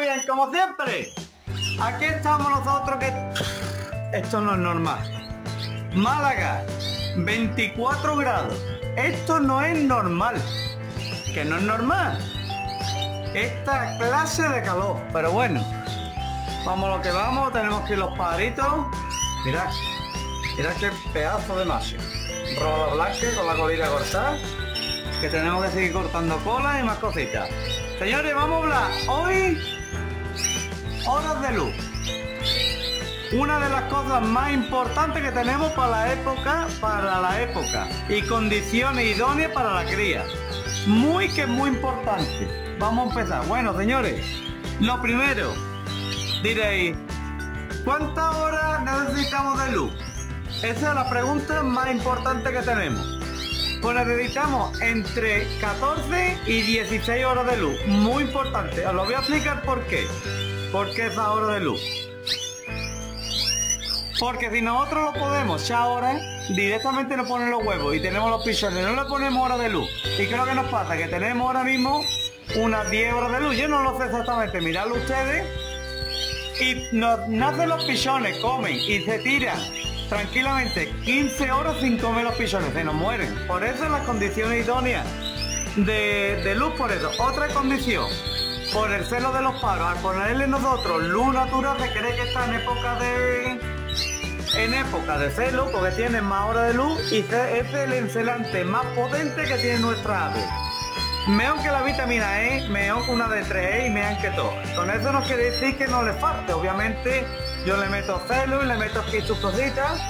bien, como siempre. Aquí estamos nosotros que... Esto no es normal. Málaga, 24 grados. Esto no es normal. Que no es normal. Esta clase de calor. Pero bueno, vamos lo que vamos. Tenemos que ir los pajaritos. Mirad, mirad qué pedazo de macho. Roba blanca con la colilla cortada. Que tenemos que seguir cortando cola y más cositas. Señores, vamos a hablar hoy horas de luz. Una de las cosas más importantes que tenemos para la época, para la época y condiciones idóneas para la cría. Muy que muy importante. Vamos a empezar. Bueno, señores, lo primero, diréis, ¿cuántas horas necesitamos de luz? Esa es la pregunta más importante que tenemos. Pues necesitamos entre 14 y 16 horas de luz. Muy importante. Os lo voy a explicar por qué. ¿Por qué esa hora de luz? Porque si nosotros lo podemos ya ahora, directamente nos ponen los huevos y tenemos los pichones, no le ponemos hora de luz. ¿Y qué es lo que nos pasa? Que tenemos ahora mismo unas 10 horas de luz. Yo no lo sé exactamente, miradlo ustedes. Y nos nacen los pichones, comen y se tiran tranquilamente 15 horas sin comer los pichones, se nos mueren. Por eso las condiciones idóneas de, luz, por eso. Otra condición, por el celo de los paros, al ponerle nosotros luz natural, se cree que está en época de en época de celo, porque tiene más horas de luz y es el encelante más potente que tiene nuestra ave. Mejor que la vitamina E, mejor una de 3E y mejor que todo. Con eso no quiere decir que no le falte, obviamente yo le meto celo y le meto aquí sus cositas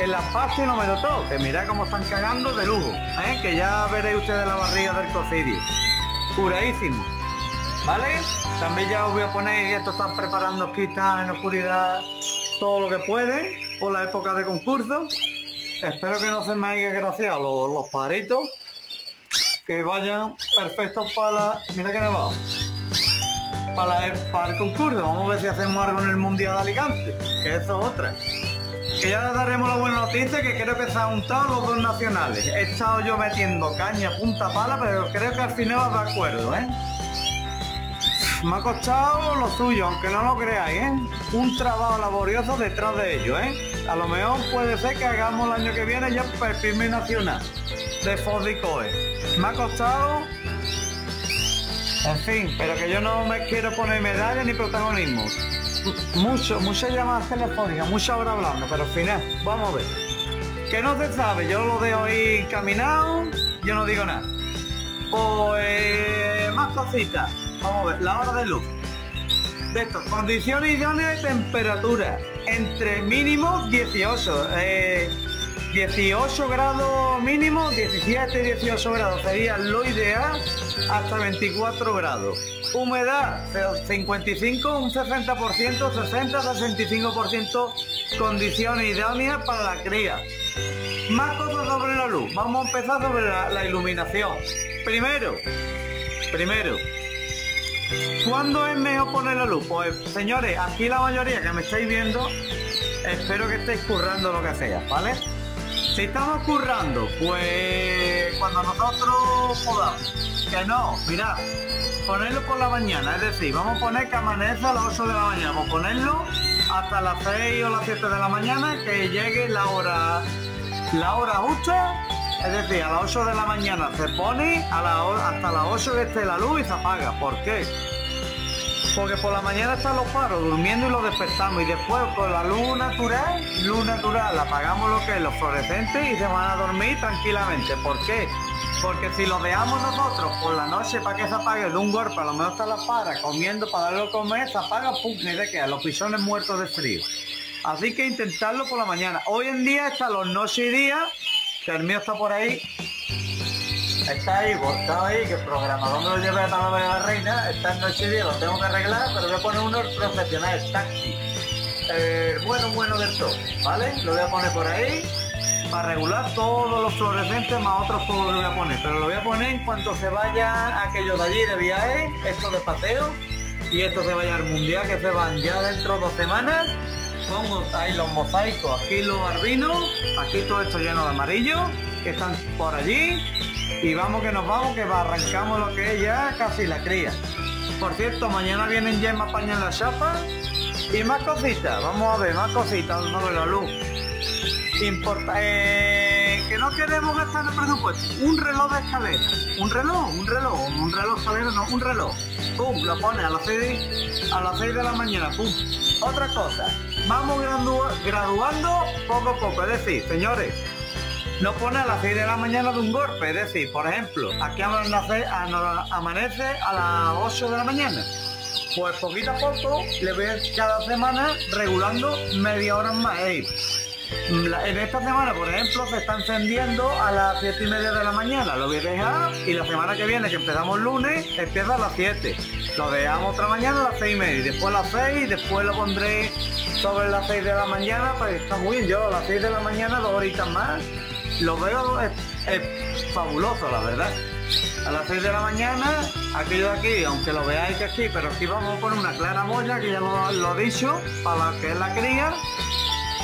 en la pasta y lo meto todo. Que mira cómo están cagando de lujo. ¿eh? Que ya veréis ustedes la barriga del cocidio. Curadísimo. ¿Vale? También ya os voy a poner, esto están preparando quitas en oscuridad todo lo que puede por la época de concurso. Espero que no se me haya graciado los, los paritos. Que vayan perfectos para. Mira que va para, el concurso. Vamos a ver si hacemos algo en el Mundial de Alicante, que eso es otra. Que ya les daremos la buena noticia que creo que se han untado los dos nacionales. He estado yo metiendo caña, punta pala, pero creo que al final va de acuerdo, ¿eh? Me ha costado lo suyo, aunque no lo creáis, ¿eh? Un trabajo laborioso detrás de ello, ¿eh? A lo mejor puede ser que hagamos el año que viene ya el primer nacional de Fodicoe. Me ha costado en fin, pero que yo no me quiero poner medalla ni protagonismo. Mucho, muchas llamadas telefónicas, mucha hora hablando, pero al final, vamos a ver. Que no se sabe, yo lo dejo ahí encaminado, yo no digo nada. Pues más cositas. Vamos a ver, la hora de luz. De esto, condiciones ideales de temperatura. Entre mínimo 18. 18 grados mínimo, 17, 18 grados sería lo ideal, hasta 24 grados. Humedad 55, un 60%, 60, 65% condiciones idóneas para la cría. Más cosas sobre la luz. Vamos a empezar sobre la iluminación. Primero, primero, ¿cuándo es mejor poner la luz? Pues señores, aquí la mayoría que me estáis viendo, espero que estéis currando lo que sea, ¿vale? Si estamos currando, pues cuando nosotros podamos. Que no, mirad, ponerlo por la mañana, es decir, vamos a poner que amanece a las 8 de la mañana, vamos a ponerlo hasta las 6 o las 7 de la mañana, que llegue la hora, la hora justa, es decir, a las 8 de la mañana se pone a la, hasta las 8 que esté la luz y se apaga. ¿Por qué? Porque por la mañana están los paros durmiendo y los despertamos y después con la luz natural, luz natural, apagamos lo que es los fluorescentes y se van a dormir tranquilamente. ¿Por qué? Porque si los dejamos nosotros por la noche para que se apague de un golpe, a lo mejor está la para comiendo para darle a comer, se apaga, pum, ni de qué, los pisones muertos de frío. Así que intentarlo por la mañana. Hoy en día está los noche y día, que el mío está por ahí, está ahí, está ahí, que el programador me lo lleve a de la reina, esta noche día lo tengo que arreglar, pero voy a poner uno profesional, taxi. Eh, bueno, bueno del todo, ¿vale? Lo voy a poner por ahí para regular todos los fluorescentes más otros juegos lo voy a poner, pero lo voy a poner en cuanto se vaya aquello de allí de viaje, esto de paseo y esto se vaya al mundial que se van ya dentro de dos semanas. Pongo ahí los mosaicos, aquí los barbinos, aquí todo esto lleno de amarillo que están por allí y vamos que nos vamos, que arrancamos lo que es ya casi la cría. Por cierto, mañana vienen ya más paña en la chapa y más cositas. Vamos a ver, más cositas, ver la luz. Importa, eh, que no queremos gastar el presupuesto. Un reloj de escalera. Un reloj, un reloj, un reloj escalera, no, un reloj. Pum, lo pones a las 6, a las 6 de la mañana, pum. Otra cosa, vamos graduando poco a poco. Es decir, señores, no pone a las 6 de la mañana de un golpe. Es decir, por ejemplo, aquí amanece a las 8 de la mañana. Pues poquito a poco le voy cada semana regulando media hora más. En esta semana, por ejemplo, se está encendiendo a las 7 y media de la mañana. Lo voy a dejar y la semana que viene, que empezamos lunes, empieza a las 7. Lo dejamos otra mañana a las 6 y media. Y después a las 6, después lo pondré sobre las 6 de la mañana, pues está muy bien. Yo a las 6 de la mañana, dos horitas más, lo veo es, fabuloso, la verdad. A las 6 de la mañana, aquello de aquí, aunque lo veáis que aquí, pero aquí vamos a poner una clara molla, que ya lo, lo he dicho, para que la cría,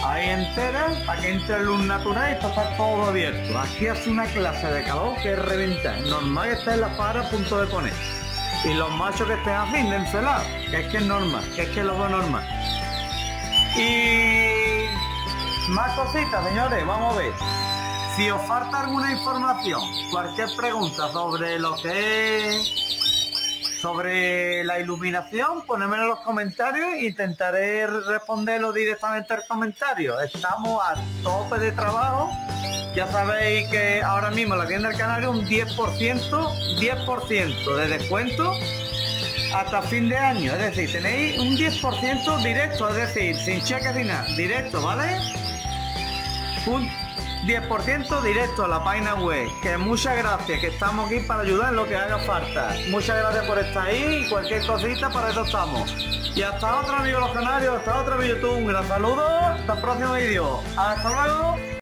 ahí entera, para que entre luz natural y está todo abierto. Aquí hace una clase de calor que es reventar. Normal que esté en la para a punto de poner. Y los machos que estén así, de encelar, que es que es normal, que es que lo normal. Y más cositas, señores, vamos a ver. Si os falta alguna información, cualquier pregunta sobre lo que es sobre la iluminación, ponedmelo en los comentarios e intentaré responderlo directamente al comentario. Estamos a tope de trabajo. Ya sabéis que ahora mismo la tienda del canario un 10%, 10% de descuento hasta fin de año. Es decir, tenéis un 10% directo, es decir, sin cheque ni nada, directo, ¿vale? Un 10% directo a la página web. Que muchas gracias, que estamos aquí para ayudar en lo que haga falta. Muchas gracias por estar ahí y cualquier cosita, para eso estamos. Y hasta otro amigo los canarios, hasta otro video YouTube. Un gran saludo, hasta el próximo vídeo. Hasta luego.